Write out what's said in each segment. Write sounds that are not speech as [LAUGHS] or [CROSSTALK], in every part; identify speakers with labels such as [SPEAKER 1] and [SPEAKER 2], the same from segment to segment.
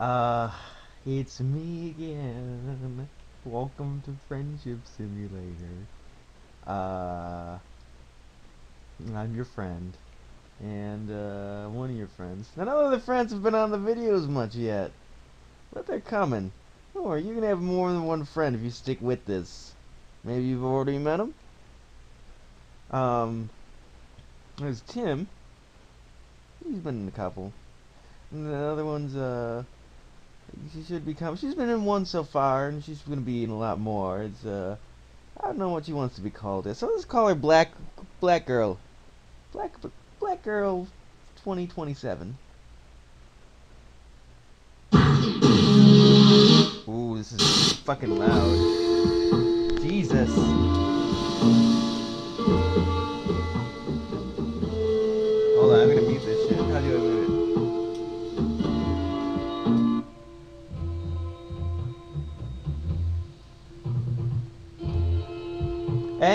[SPEAKER 1] Uh, it's me again. Welcome to Friendship Simulator. Uh, I'm your friend. And, uh, one of your friends. None of the friends have been on the videos much yet. But they're coming. Don't worry, you can have more than one friend if you stick with this. Maybe you've already met him? Um, there's Tim. He's been in a couple. And the other one's, uh, she should become. She's been in one so far, and she's gonna be in a lot more. It's uh, I don't know what she wants to be called. So let's call her Black Black Girl, Black Black Girl, 2027. Ooh, this is fucking loud. Jesus.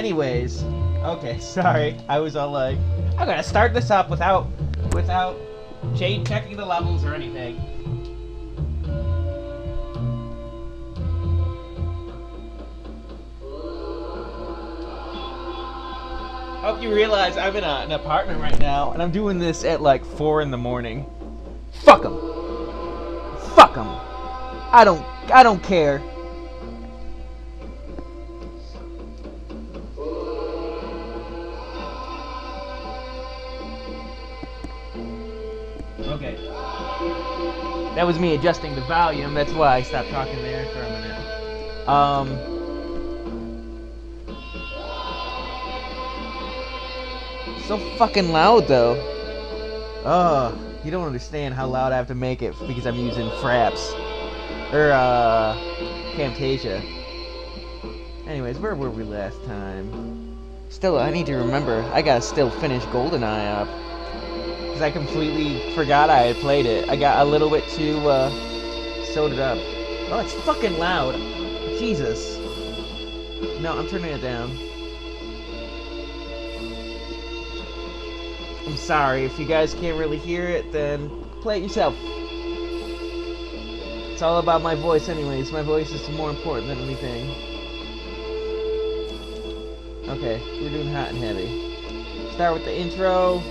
[SPEAKER 1] Anyways, okay, [LAUGHS] sorry. I was all like, I'm gonna start this up without, without Jade checking the levels or anything. Hope you realize I'm in a, an apartment right now, and I'm doing this at like four in the morning. Fuck them. Fuck them. I don't. I don't care. That was me adjusting the volume. That's why I stopped talking there for a minute. Um. So fucking loud though. Oh, you don't understand how loud I have to make it because I'm using Fraps. Or, uh, Camtasia. Anyways, where were we last time? Still, I need to remember, I gotta still finish GoldenEye up. Because I completely forgot I had played it. I got a little bit too, uh, sewed it up. Oh, it's fucking loud. Jesus. No, I'm turning it down. I'm sorry, if you guys can't really hear it, then play it yourself. It's all about my voice anyways. My voice is more important than anything. Okay, we're doing hot and heavy. Start with the intro.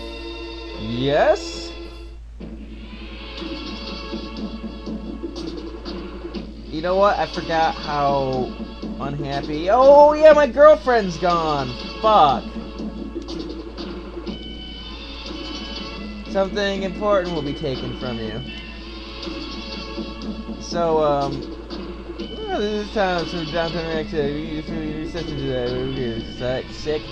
[SPEAKER 1] Yes? You know what? I forgot how unhappy. Oh, yeah, my girlfriend's gone. Fuck. Something important will be taken from you. So, um, this is time for downtown activity. Reception today. Sick.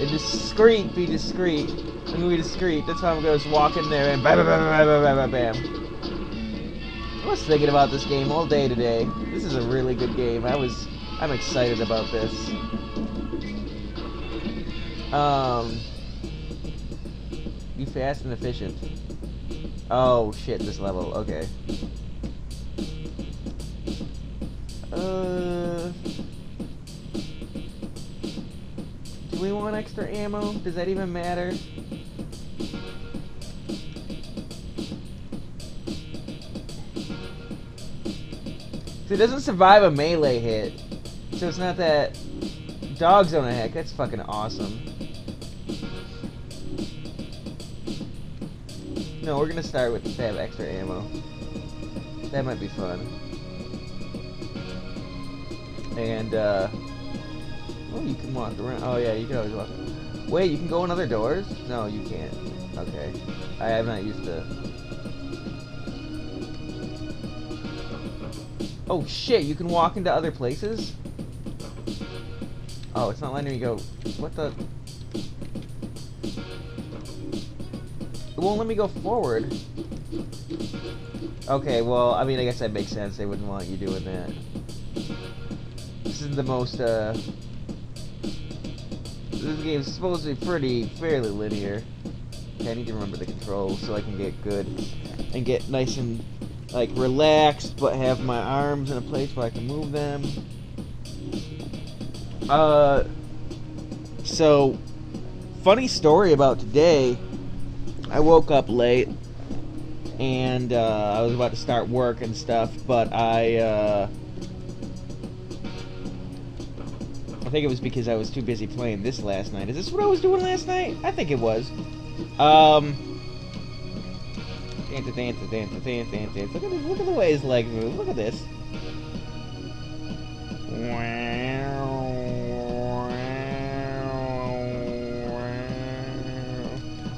[SPEAKER 1] And discreet, be discreet. I'm gonna be discreet. That's why I'm gonna just walk in there and bam, bam, bam, bam, bam, bam, bam. I was thinking about this game all day today. This is a really good game. I was, I'm excited about this. Um, be fast and efficient. Oh shit, this level. Okay. Uh, do we want extra ammo? Does that even matter? It doesn't survive a melee hit. So it's not that dog's on a heck. That's fucking awesome. No, we're gonna start with have extra ammo. That might be fun. And, uh... Oh, you can walk around. Oh, yeah, you can always walk. Wait, you can go in other doors? No, you can't. Okay. I have not used the... Oh, shit, you can walk into other places? Oh, it's not letting me go. What the... It won't let me go forward. Okay, well, I mean, I guess that makes sense. They wouldn't want you doing that. This is the most, uh... This game's supposed to be pretty, fairly linear. I need to remember the controls so I can get good and get nice and, like, relaxed, but have my arms in a place where I can move them. Uh... So, funny story about today. I woke up late and uh, I was about to start work and stuff, but I. Uh, I think it was because I was too busy playing this last night. Is this what I was doing last night? I think it was. Um. Look at this, look at the way his legs move. Look at this.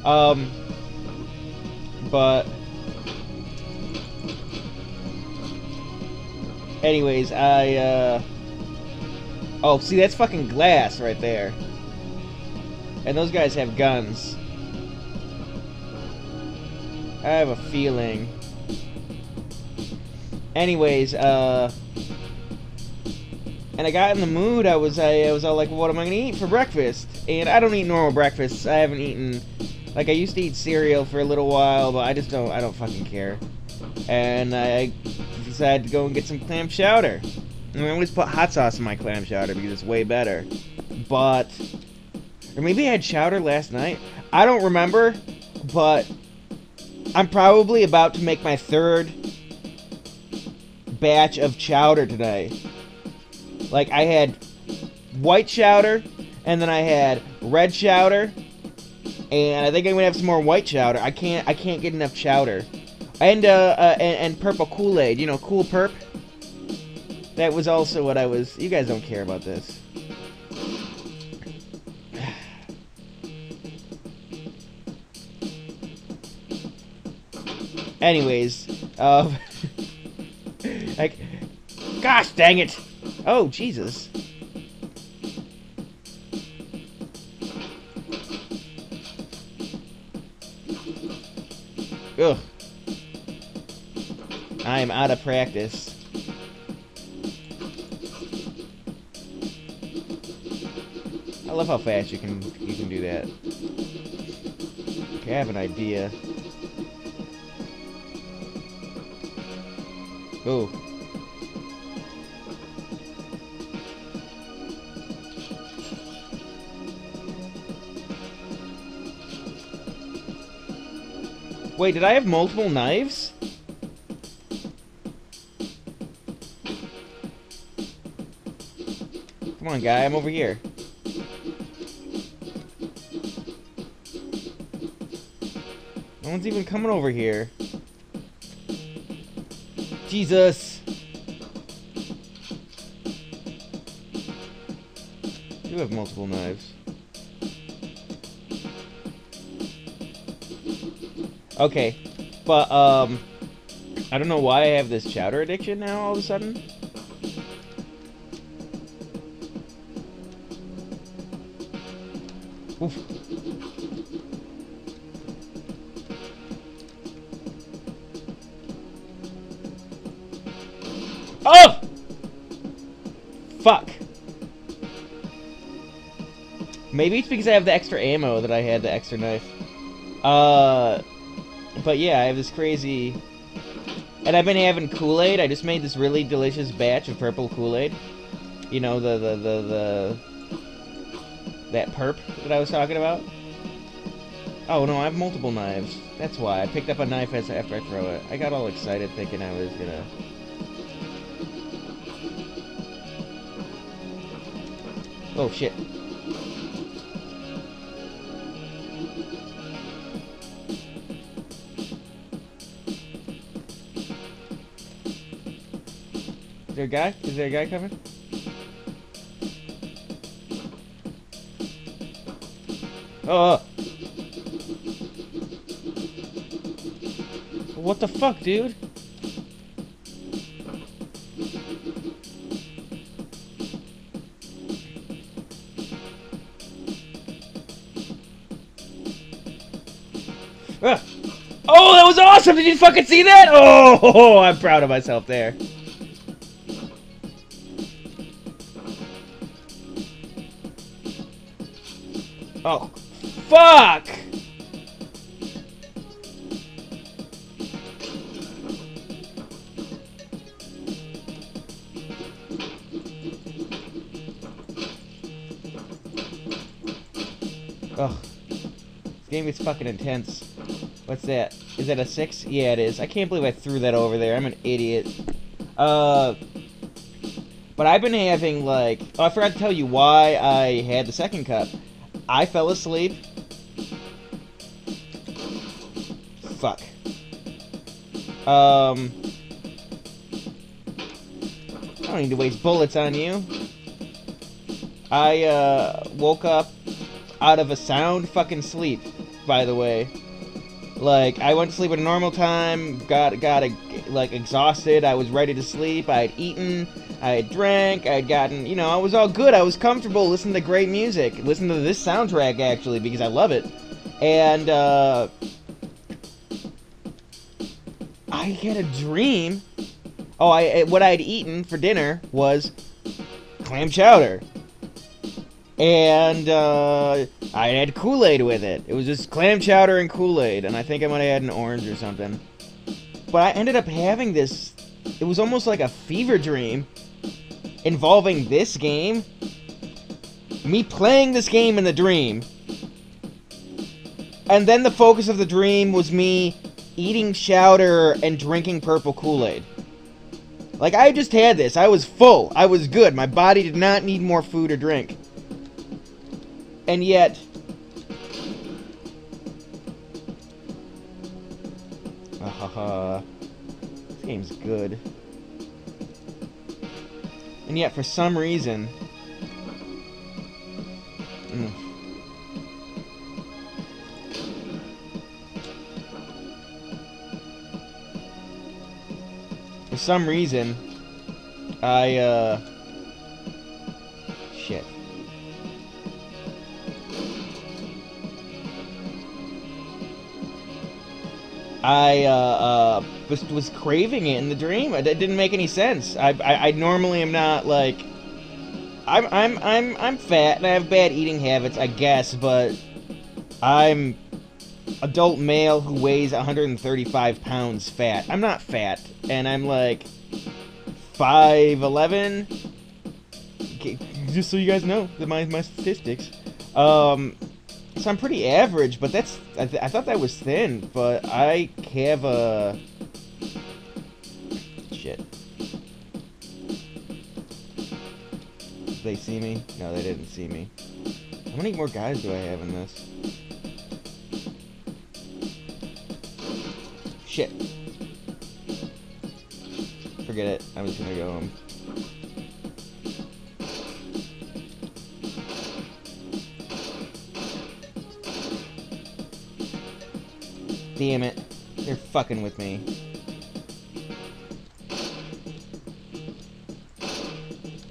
[SPEAKER 1] Um, but anyways, I uh, oh, see that's fucking glass right there, and those guys have guns. I have a feeling. Anyways, uh, and I got in the mood. I was I, I was all like, what am I gonna eat for breakfast? And I don't eat normal breakfasts. I haven't eaten like I used to eat cereal for a little while, but I just don't. I don't fucking care. And I decided to go and get some clam chowder. And I always put hot sauce in my clam chowder because it's way better. But or maybe I had chowder last night. I don't remember, but I'm probably about to make my third batch of chowder today. Like I had white chowder, and then I had red chowder, and I think I'm gonna have some more white chowder. I can't I can't get enough chowder, and uh, uh and, and purple Kool Aid. You know, cool perp. That was also what I was. You guys don't care about this. [SIGHS] Anyways, um, [LAUGHS] like, gosh dang it! Oh Jesus! Ugh. I am out of practice. Love how fast you can you can do that. Okay, I have an idea. Ooh. Wait, did I have multiple knives? Come on, guy, I'm over here. No one's even coming over here. Jesus! You have multiple knives. Okay, but, um, I don't know why I have this chowder addiction now all of a sudden. Oof. Maybe it's because I have the extra ammo that I had the extra knife. Uh, but yeah, I have this crazy... And I've been having Kool-Aid. I just made this really delicious batch of purple Kool-Aid. You know, the, the, the, the... That perp that I was talking about. Oh, no, I have multiple knives. That's why. I picked up a knife as after I throw it. I got all excited thinking I was gonna... Oh, shit. There a guy? Is there a guy coming? Oh! What the fuck, dude? Ah. Oh, that was awesome! Did you fucking see that? Oh, [LAUGHS] I'm proud of myself there. Oh, fuck! Ugh. This game is fucking intense. What's that? Is that a six? Yeah, it is. I can't believe I threw that over there. I'm an idiot. Uh, but I've been having like, oh, I forgot to tell you why I had the second cup. I fell asleep. Fuck. Um, I don't need to waste bullets on you. I uh, woke up out of a sound fucking sleep, by the way. Like I went to sleep at a normal time, got got a, like exhausted. I was ready to sleep. I had eaten, I had drank, I had gotten, you know, I was all good. I was comfortable listening to great music, listen to this soundtrack actually because I love it. And uh, I had a dream. Oh, I what I had eaten for dinner was clam chowder and uh, I had Kool-Aid with it. It was just clam chowder and Kool-Aid, and I think I might have had an orange or something. But I ended up having this. It was almost like a fever dream involving this game. Me playing this game in the dream. And then the focus of the dream was me eating chowder and drinking purple Kool-Aid. Like, I just had this. I was full. I was good. My body did not need more food or drink. And yet... Uh, this game's good. And yet, for some reason... Mm, for some reason, I, uh... I uh, uh, was, was craving it in the dream. It didn't make any sense. I, I, I normally am not like. I'm I'm I'm I'm fat and I have bad eating habits, I guess, but I'm adult male who weighs 135 pounds fat. I'm not fat, and I'm like 5'11". Okay, just so you guys know my my statistics. Um, so I'm pretty average, but that's... I, th I thought that was thin, but I have a... Shit. Did they see me? No, they didn't see me. How many more guys do I have in this? Shit. Forget it. I'm just gonna go home. Damn it. They're fucking with me.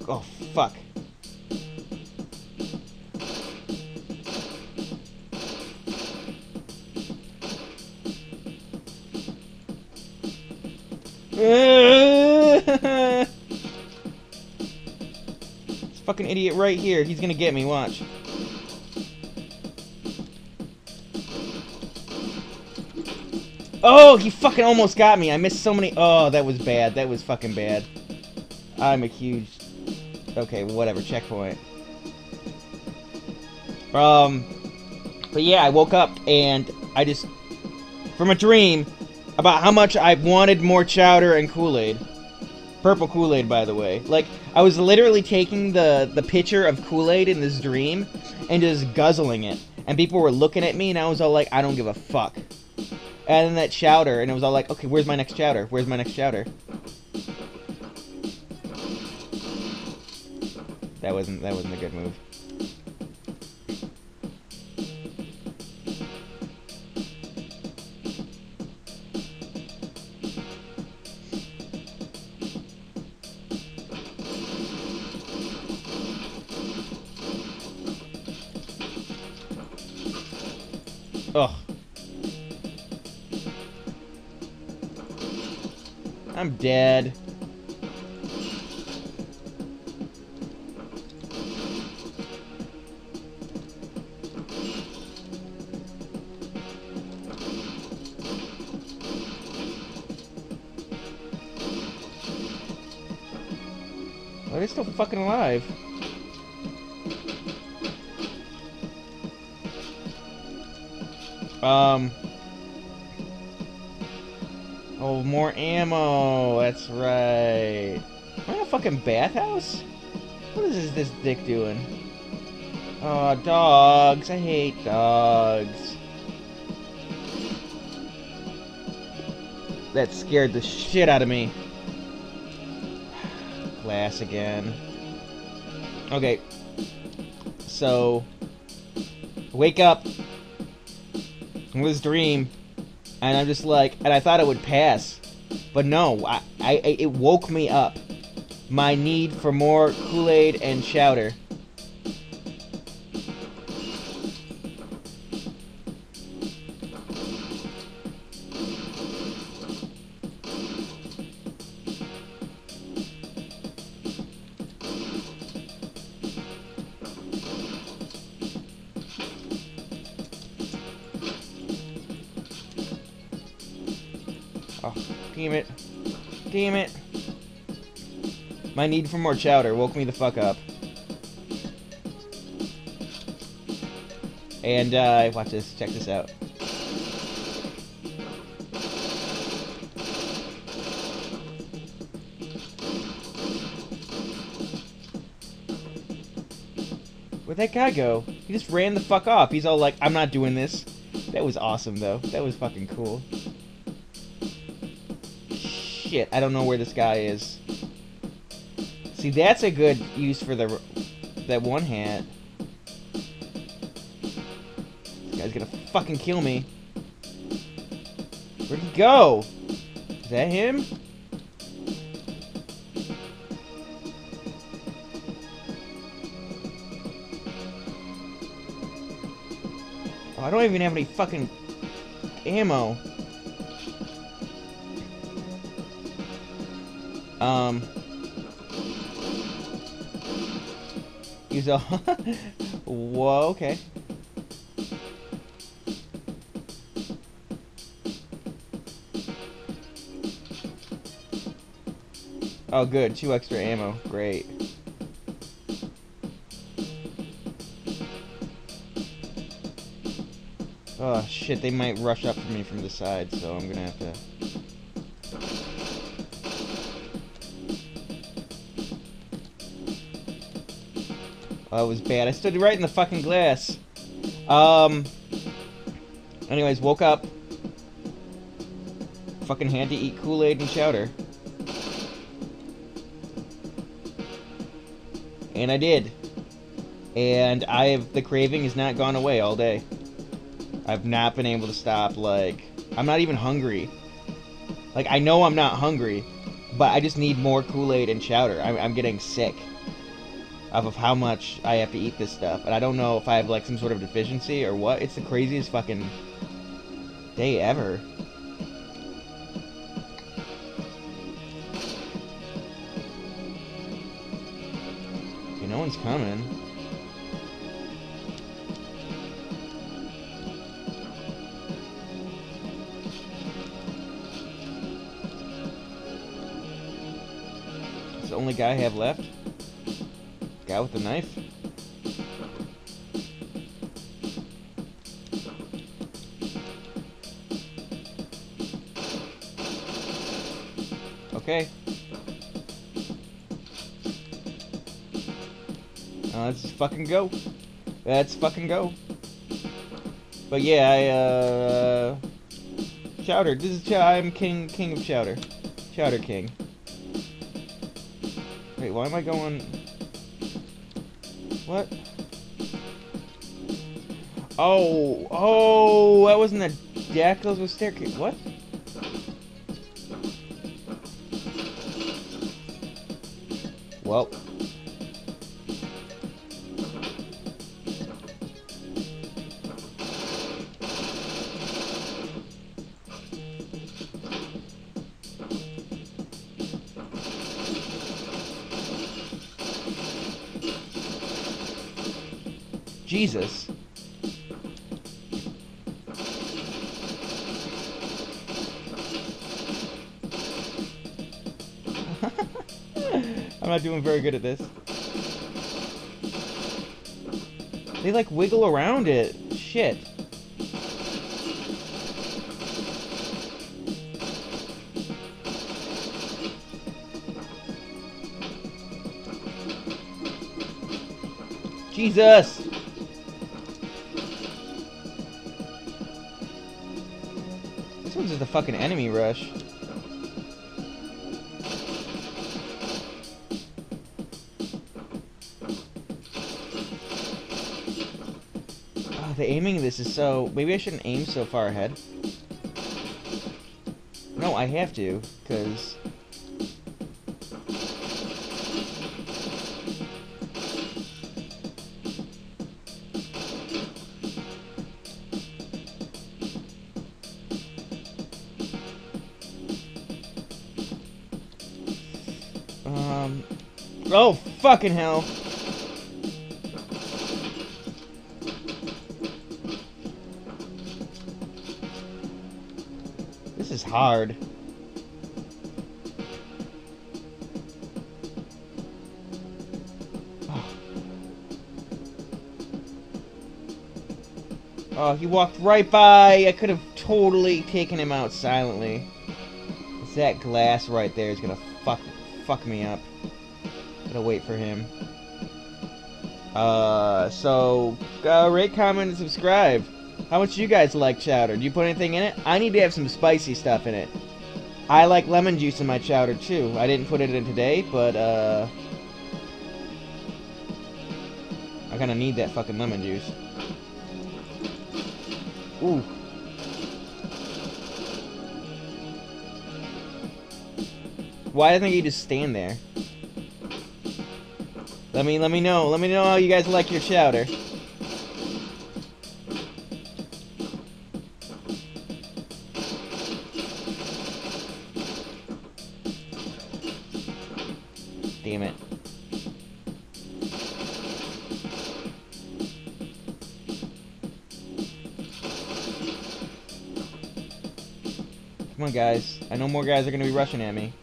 [SPEAKER 1] Oh, fuck. [LAUGHS] this fucking idiot right here. He's gonna get me, watch. Oh, he fucking almost got me. I missed so many. Oh, that was bad. That was fucking bad. I'm a huge... Okay, whatever. Checkpoint. Um, but yeah, I woke up and I just... From a dream about how much I wanted more chowder and Kool-Aid. Purple Kool-Aid, by the way. Like, I was literally taking the, the pitcher of Kool-Aid in this dream and just guzzling it. And people were looking at me and I was all like, I don't give a fuck and then that chowder, and it was all like, okay, where's my next chowder? Where's my next chowder? That wasn't that wasn't a good move. Dead. Oh, more ammo. That's right. Am I in a fucking bathhouse? What is this dick doing? Oh, dogs. I hate dogs. That scared the shit out of me. Glass again. Okay. So, wake up. It was dream. And I'm just like, and I thought it would pass. But no, I, I it woke me up. My need for more Kool-Aid and chowder. Oh, damn it. Damn it. My need for more chowder woke me the fuck up. And, uh, watch this. Check this out. Where'd that guy go? He just ran the fuck off. He's all like, I'm not doing this. That was awesome, though. That was fucking cool. Shit, I don't know where this guy is. See, that's a good use for the that one hat. This guy's gonna fucking kill me. Where'd he go? Is that him? Oh, I don't even have any fucking ammo. Um. Use a. [LAUGHS] Whoa, okay. Oh, good. Two extra ammo. Great. Oh, shit. They might rush up for me from the side, so I'm gonna have to... Oh, it was bad. I stood right in the fucking glass. Um. Anyways, woke up. Fucking had to eat Kool-Aid and chowder. And I did. And I have the craving has not gone away all day. I've not been able to stop. Like, I'm not even hungry. Like, I know I'm not hungry, but I just need more Kool-Aid and chowder. I'm, I'm getting sick of, how much I have to eat this stuff. And I don't know if I have, like, some sort of deficiency or what. It's the craziest fucking day ever. Okay, no one's coming. It's the only guy I have left. Guy with the knife. Okay. Uh, let's fucking go. Let's fucking go. But yeah, I, uh... Chowder. This is Chow I'm King, King of Chowder. Chowder King. Wait, why am I going... What? Oh, oh, that wasn't a deck, those were staircase. What? [LAUGHS] I'm not doing very good at this. They like wiggle around it. Shit. Jesus! This one's just a fucking enemy rush. Aiming this is so... Maybe I shouldn't aim so far ahead. No, I have to, because... Um... Oh, fucking hell! Hard. Oh, he walked right by. I could have totally taken him out silently. It's that glass right there is gonna fuck fuck me up. Gotta wait for him. Uh, so uh, rate, comment, and subscribe. How much do you guys like chowder? Do you put anything in it? I need to have some spicy stuff in it. I like lemon juice in my chowder too. I didn't put it in today, but uh, I kind of need that fucking lemon juice. Ooh. Why doesn't he just stand there? Let me let me know. Let me know how you guys like your chowder. Guys. I know more guys are gonna be rushing at me.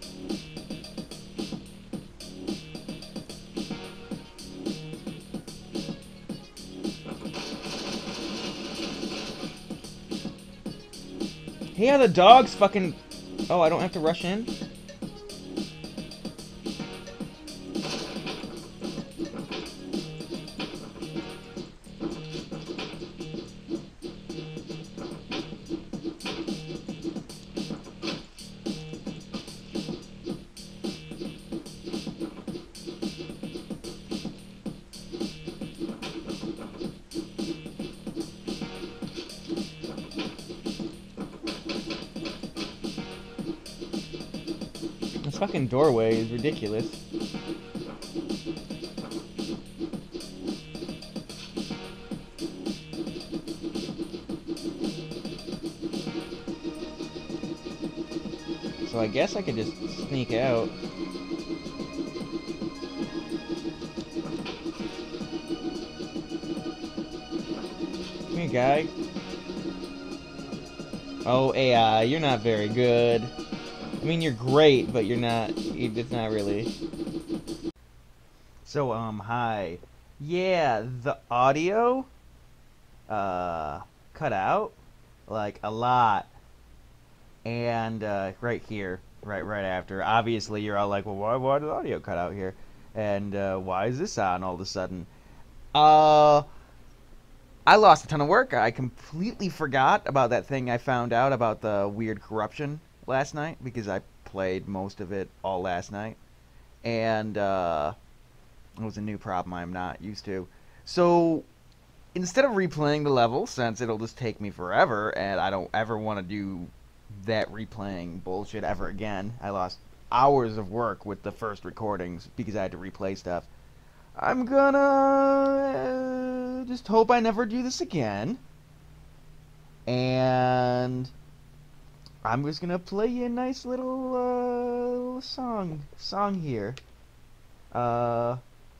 [SPEAKER 1] Hey, are the dogs fucking... Oh, I don't have to rush in? Fucking doorway is ridiculous. So I guess I could just sneak out. Come here, guy. Oh, AI, you're not very good. I mean, you're great, but you're not. It's not really. So, um, hi. Yeah, the audio, uh, cut out, like a lot. And uh, right here, right, right after. Obviously, you're all like, "Well, why, why did the audio cut out here?" And uh, why is this on all of a sudden? Uh, I lost a ton of work. I completely forgot about that thing I found out about the weird corruption last night because I played most of it all last night, and uh, it was a new problem I'm not used to. So instead of replaying the level, since it'll just take me forever, and I don't ever want to do that replaying bullshit ever again, I lost hours of work with the first recordings because I had to replay stuff. I'm gonna uh, just hope I never do this again. And I'm just gonna play you a nice little, uh, song song here. Uh,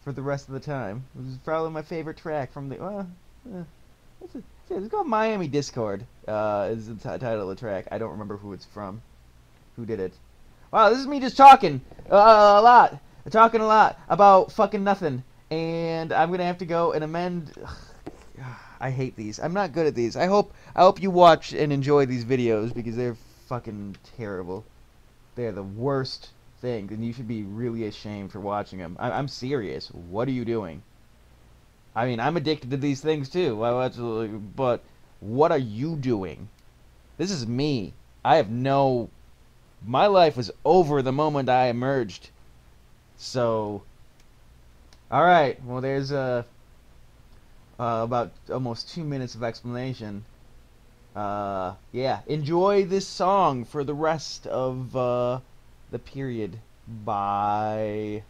[SPEAKER 1] for the rest of the time. This is probably my favorite track from the. Uh, uh, it's, called Miami Discord. Uh, is the title of the track. I don't remember who it's from. Who did it? Wow, this is me just talking uh, a lot, talking a lot about fucking nothing, and I'm gonna have to go and amend. [SIGHS] I hate these. I'm not good at these. I hope I hope you watch and enjoy these videos because they're fucking terrible. They're the worst thing, and you should be really ashamed for watching them. I- I'm serious. What are you doing? I mean, I'm addicted to these things too. But what are you doing? This is me. I have no. My life was over the moment I emerged. So. All right. Well, there's uh, uh, about almost two minutes of explanation. Uh, yeah. Enjoy this song for the rest of uh, the period. Bye.